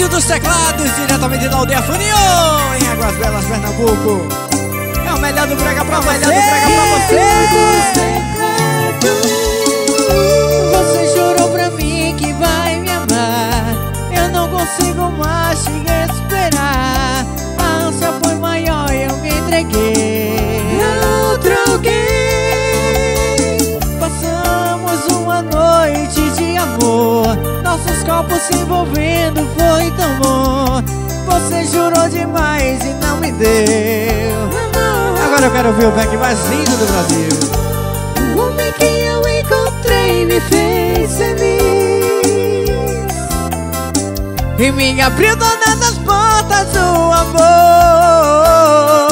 Índio dos Teclados, diretamente da aldeia Funinho, em Águas Belas, Pernambuco. É o melhor do brega pra você. Melhor do pra você. Você jurou pra mim que vai me amar. Eu não consigo mais te esperar. Corpos se envolvendo foi tão bom. Você jurou demais e não me deu. Agora eu quero ouvir o back mais lindo do Brasil. O homem que eu encontrei me fez feliz E me abriu todas as portas do amor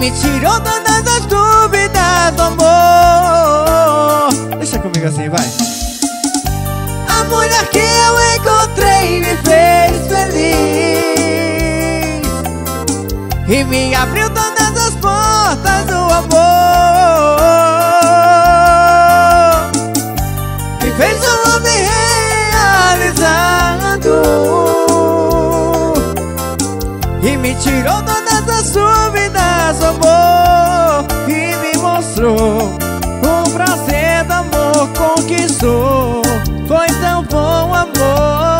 me tirou todas as dúvidas do amor. Deixa comigo assim, vai. A mulher que eu encontrei me fez feliz E me abriu todas as portas do amor E me tirou todas as dúvidas amor. E me mostrou o prazer do amor conquistou. Foi tão bom amor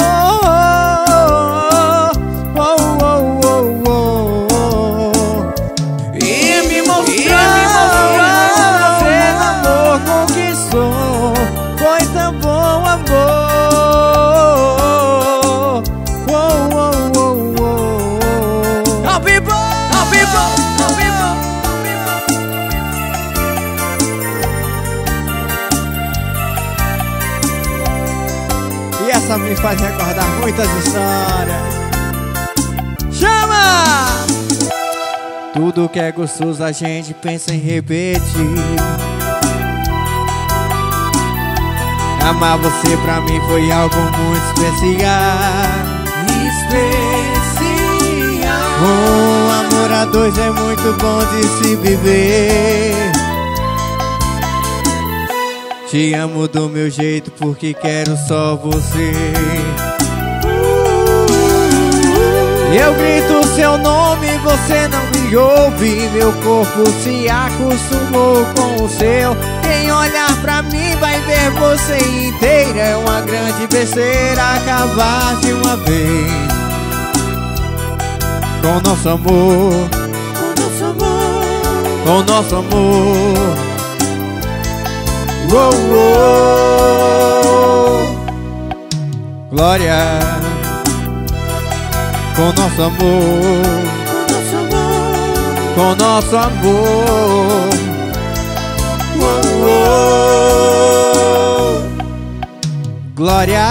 muitas histórias. Chama! Tudo que é gostoso a gente pensa em repetir. Amar você pra mim foi algo muito especial. Especial. Um amor a dois é muito bom de se viver. Te amo do meu jeito porque quero só você Eu grito seu nome, você não me ouve. Meu corpo se acostumou com o seu. Quem olhar pra mim vai ver você inteira. É uma grande besteira acabar de uma vez. Com nosso amor. Com nosso amor. Com nosso amor. Uou, uou. Glória com nosso amor, com nosso amor, oh, oh. glória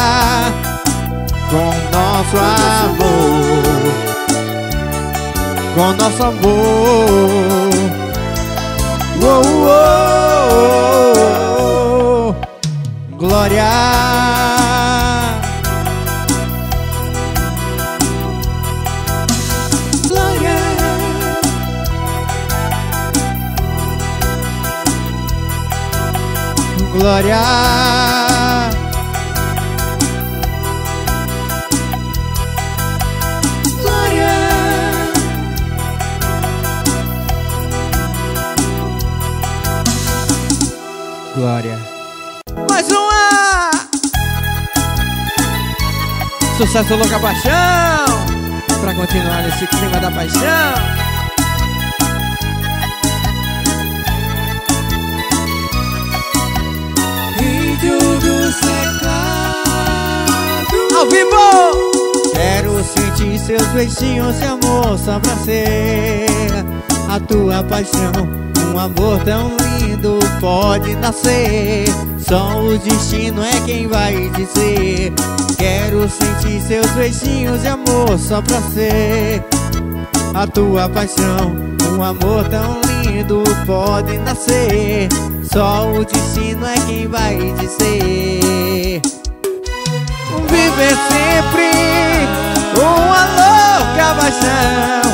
com nosso amor, com nosso amor, oh, oh, oh. glória. Glória. Glória. Glória. Mais uma! Sucesso Louca Paixão! Pra continuar nesse clima da paixão Quero sentir seus beijinhos de amor só pra ser a tua paixão. Um amor tão lindo pode nascer. Só o destino é quem vai dizer. Quero sentir seus beijinhos de amor só pra ser a tua paixão. Um amor tão lindo pode nascer. Só o destino é quem vai dizer Viver sempre uma louca paixão.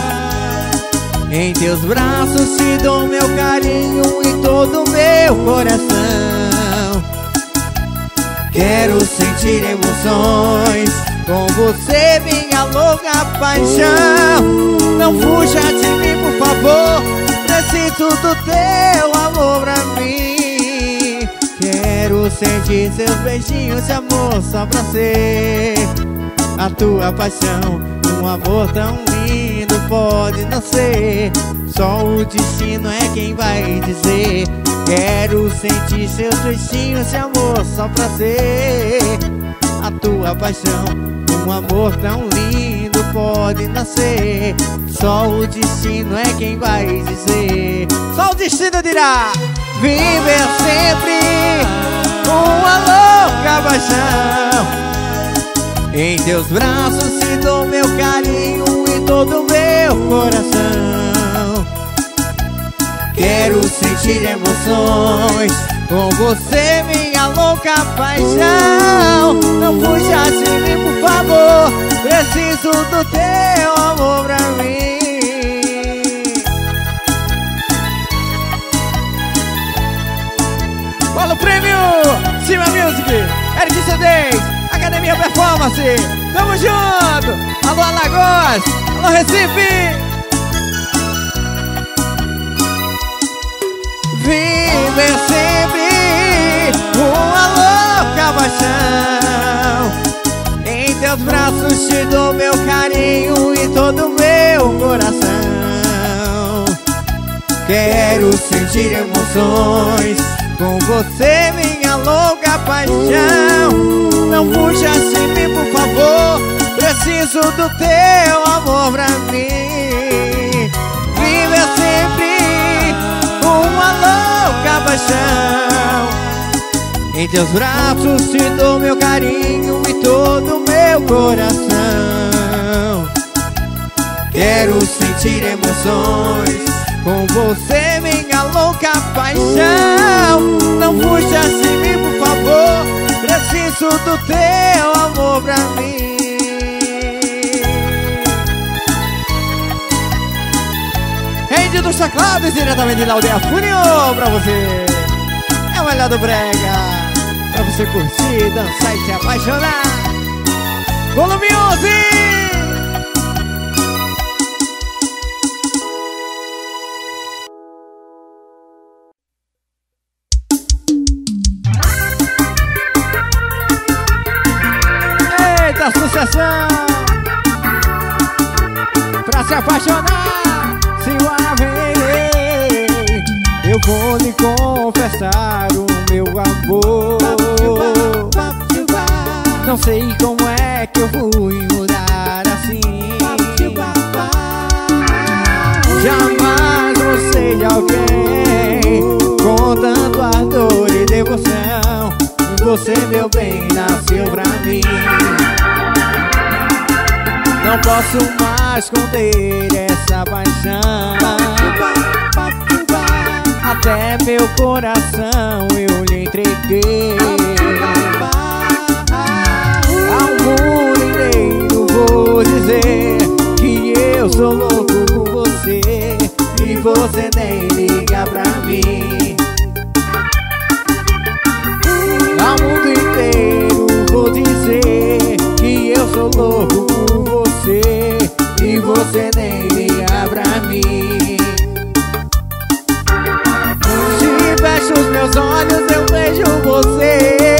Em teus braços te dou meu carinho e todo meu coração. Quero sentir emoções com você, minha louca paixão. Não fuja de mim, por favor. Preciso do teu amor pra mim Quero sentir seus beijinhos de amor só pra ser. A tua paixão, um amor tão lindo pode não ser Só o destino é quem vai dizer. Quero sentir seus beijinhos de amor só pra ser. A tua paixão, um amor tão lindo pode nascer. Só o destino é quem vai dizer. Só o destino dirá Viver sempre uma louca paixão. Em teus braços dou meu carinho e todo meu coração. Quero sentir emoções com você, minha louca paixão. Não fuja de mim, por favor Preciso do teu amor pra mim. Olha o prêmio Cima Music Eric C10 Academia Performance. Tamo junto. Alô Alagoas. Alô Recife. Viver sempre uma louca paixão Em teus braços te dou meu carinho e todo meu coração. Quero sentir emoções com você, minha louca paixão. Não fuja de mim, por favor Preciso do teu amor pra mim. Viver sempre uma louca paixão. Em teus braços te dou meu carinho e todo meu coração. Quero sentir emoções com você, minha louca paixão. Não fuja de mim, por favor. Preciso do teu amor pra mim. Rende dos teclados diretamente da aldeia Funil pra você. É o melhor do brega. Pra você curtir, dançar e se apaixonar Volume 11 Eita, sucessão Pra se apaixonar Se o Eu vou lhe confessar o meu amor Não sei como é que eu fui mudar assim. Jamais você de alguém Com tanto ardor e devoção. Você, meu bem, nasceu pra mim. Não posso mais conter essa paixão. Até meu coração eu lhe entreguei vou dizer Que eu sou louco por você E você nem liga pra mim. Ao mundo inteiro vou dizer Que eu sou louco por você E você nem liga pra mim. Se fecho os meus olhos eu vejo você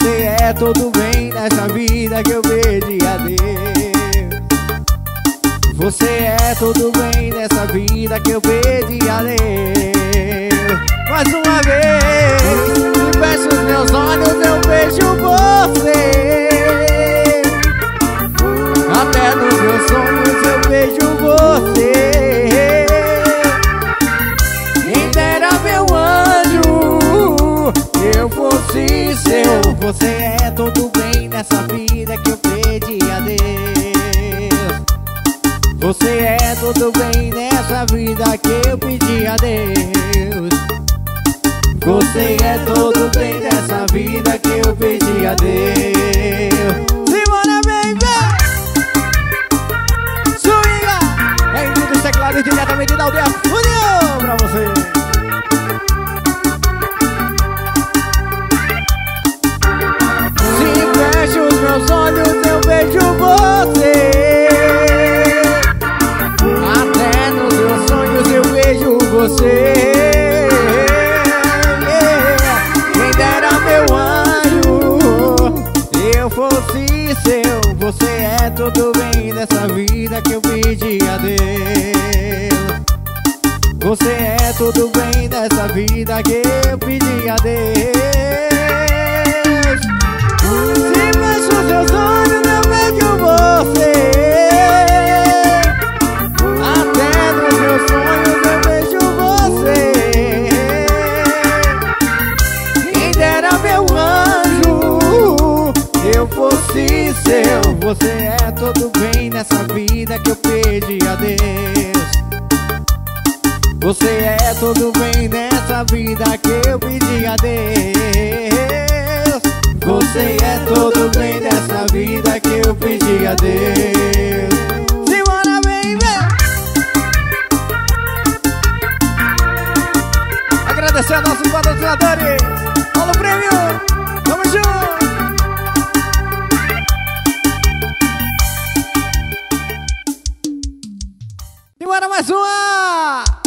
Você é todo bem nessa vida que eu pedi a Deus Você é tudo bem nessa vida que eu pedi a Deus Mais uma vez Se fecho os meus olhos eu vejo você. Até nos meus sonhos Você é todo bem nessa vida que eu pedi a Deus Você é todo bem nessa vida que eu pedi a Deus Simbora, baby! Agradecer a nossos patrocinadores Fala o prêmio! Tamo junto! mais uma!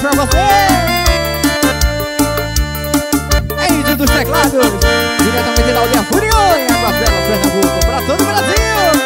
pra você! É índio dos teclados, diretamente da Aldeia Furiosa, Água Bela, Pernambuco, pra todo o Brasil!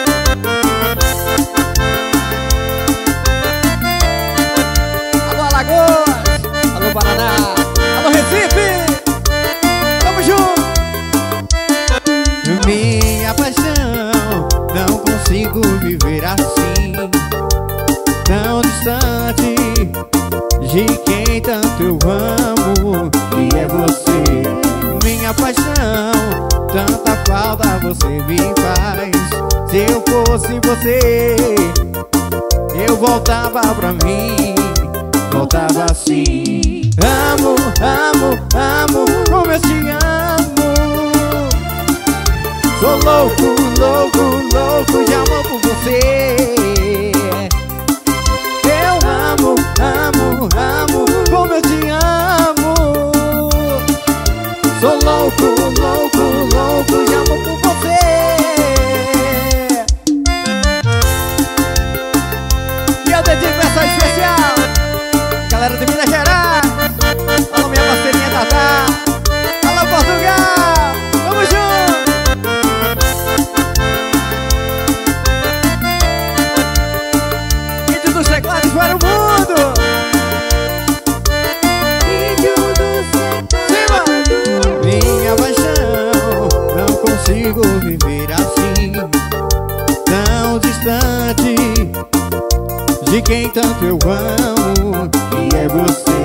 de quem tanto eu amo E é você,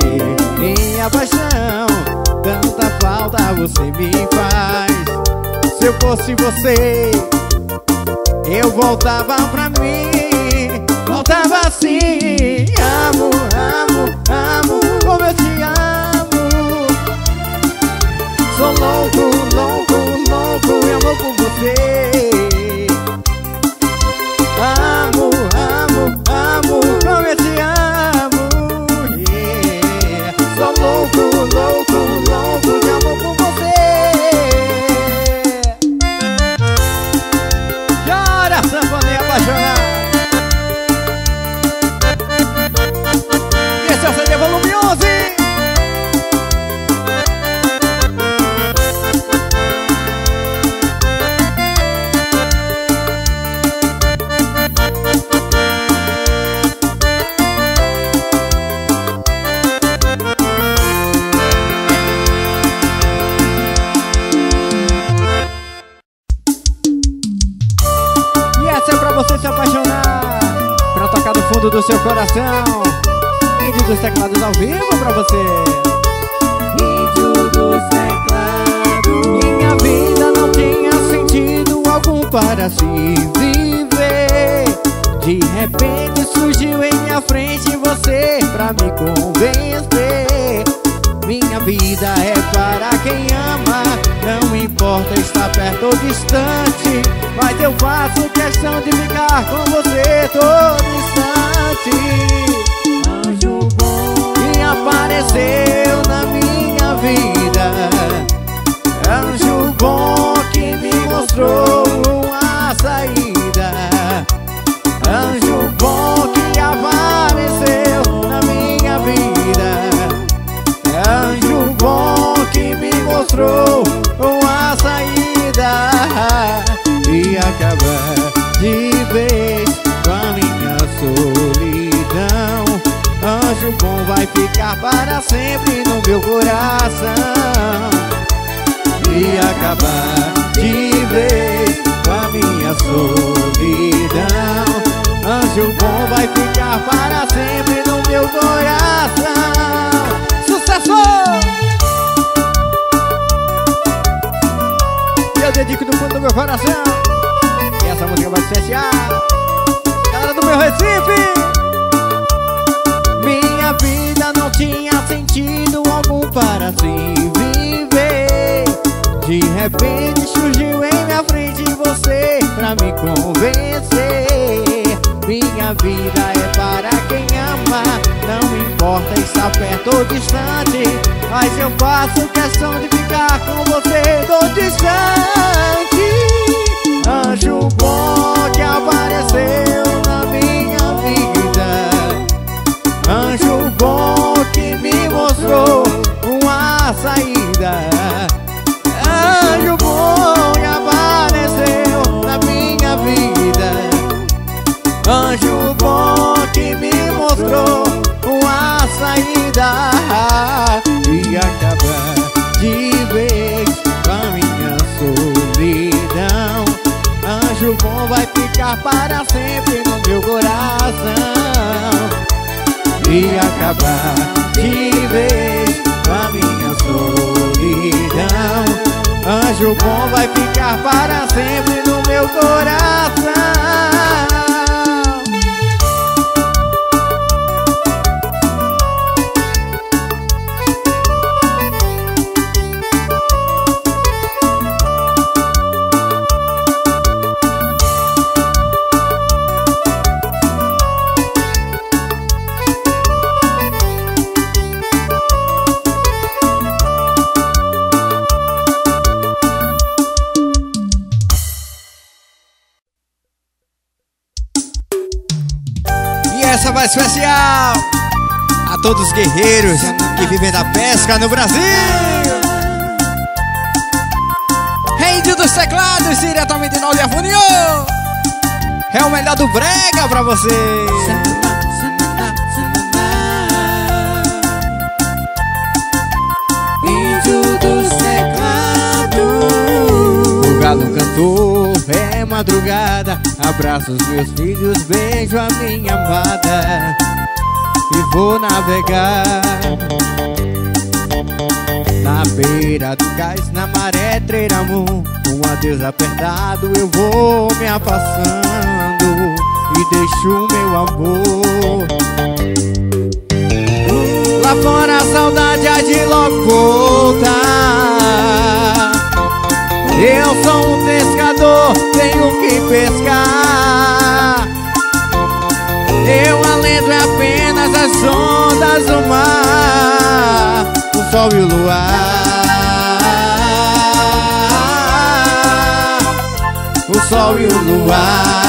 minha paixão. Tanta falta você me faz. Se eu fosse você Eu voltava pra mim. Voltava assim. Amo, amo, amo Como eu te amo. Sou louco, louco, louco Eu amo por você. Ah. Surgiu em minha frente você pra me convencer. Minha vida é para quem ama Não importa estar perto ou distante. Mas eu faço questão de ficar com você todo instante. Anjo bom que apareceu na minha vida. Anjo bom que me mostrou uma saída. Anjo me mostrou uma saída E acabar de vez. Com a minha solidão Anjo bom vai ficar para sempre no meu coração. E acabar de vez com a minha solidão Anjo bom vai ficar para sempre no meu coração. Sucesso! Eu dedico do fundo do meu coração. E essa música vai especial. Galera do meu Recife. Minha vida não tinha sentido algum para se viver. De repente surgiu em minha frente você pra me convencer. Minha vida é para quem Não importa estar perto ou distante Mas eu faço questão de ficar com você todo distante. Anjo bom que apareceu na minha vida. Anjo bom que me mostrou uma saída. Anjo bom que apareceu na minha vida. Anjo bom que me mostrou uma saída E acabar de vez a minha solidão. Anjo bom vai ficar para sempre no meu coração. E acabar de vez a minha solidão. Anjo bom vai ficar para sempre no meu coração essa vai especial a todos os guerreiros que vivem da pesca no Brasil. Rende dos teclados diretamente de Nova Funio. É o melhor do brega pra você. Índio dos teclados O galo cantou, é madrugada. Abraço os meus filhos, beijo a minha amada. E vou navegar Na beira do cais, na maré Treiramu Com adeus apertado eu vou me afastando E deixo o meu amor. Lá fora a saudade há de logo do mar O sol e o luar O sol e o luar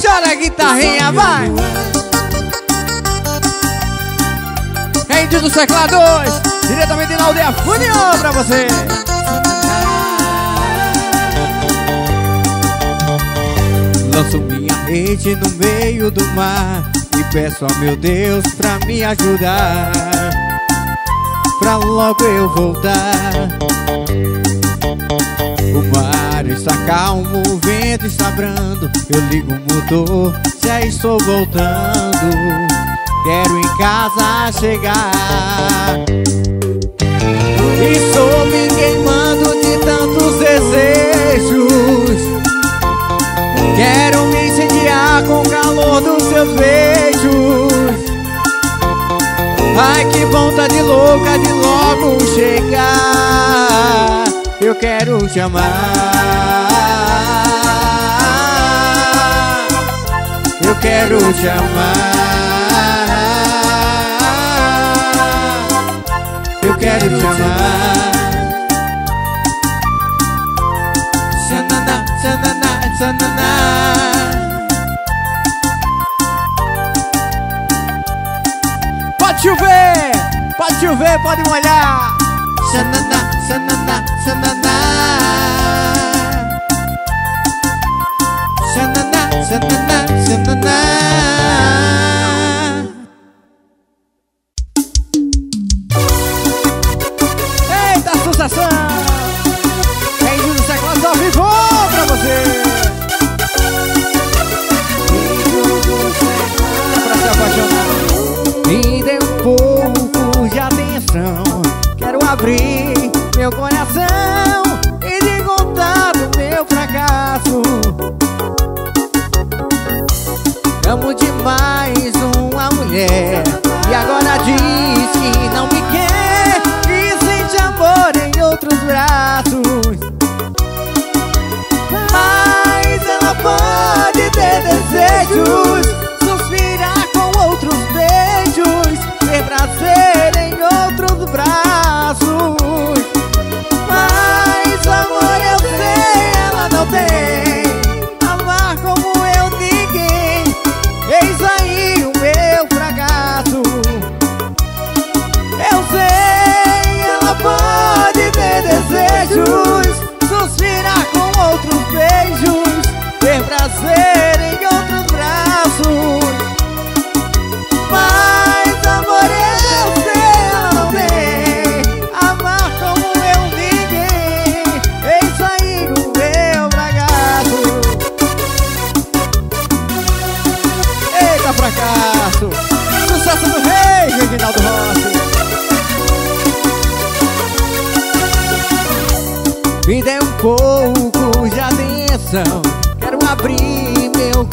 Chora guitarrinha, vai! Rede dos teclados, diretamente na aldeia Funião pra você. Lanço minha rede no meio do mar e peço ao meu Deus pra me ajudar, pra logo eu voltar. O mar está calmo, o vento está brando, eu ligo o motor, já estou voltando. Quero em casa chegar Estou me queimando de tantos desejos Quero me incendiar com o calor dos seus beijos. Ai que vontade louca de logo chegar. Eu quero te amar. Eu quero te amar. Eu quero te amar. Pode chover, pode chover, pode molhar. Sanana, sanana, sanana Sanana, sanana, sanana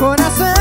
¡Con!